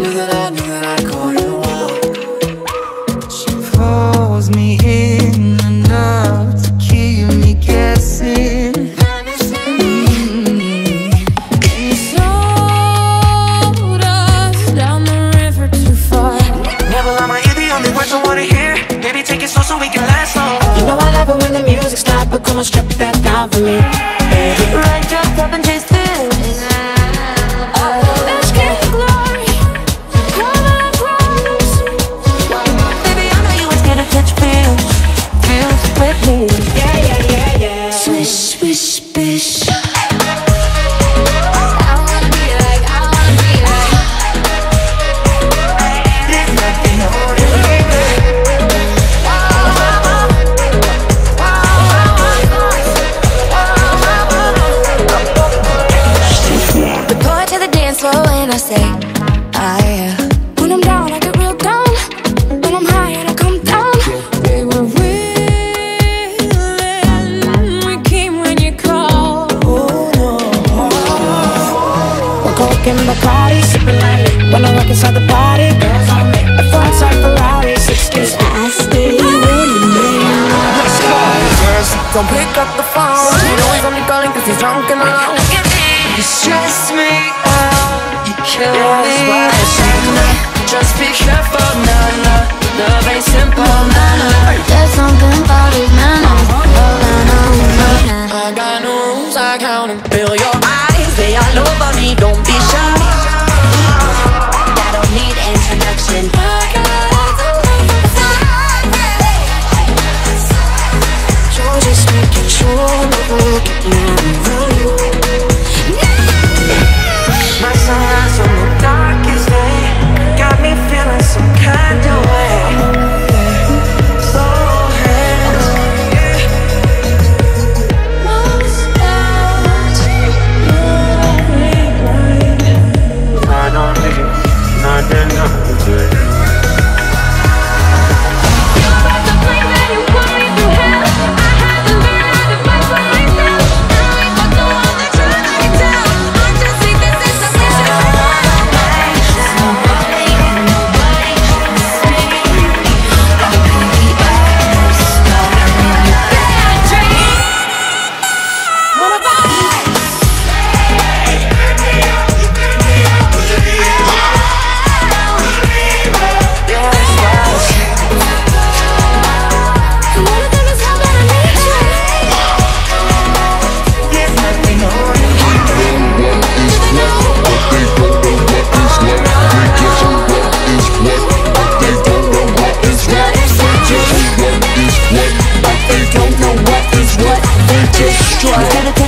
knew that I knew that I knew that I'd call you out. She pulls me in enough to keep me guessing. And you sold us down the river too far. Never lie, my ear, the only words I wanna hear. Baby, take it slow so we can last long. You know I love it when the music stops, but come on, strip that down for me. When I say, ah yeah. When I'm down, I get real down. When I'm high, and I come down. We were willing. We came when you called. Oh no. we're coking Bacardi, sipping lightly. When I walk inside the party, girls on me. A front side Ferrari, excuse me. I stay winning. Don't pick up the phone. You know he's only calling cause he's drunk and alone. You stress me Just be careful, nah, nah. Love ain't simple, nah, nah. There's something about to a head of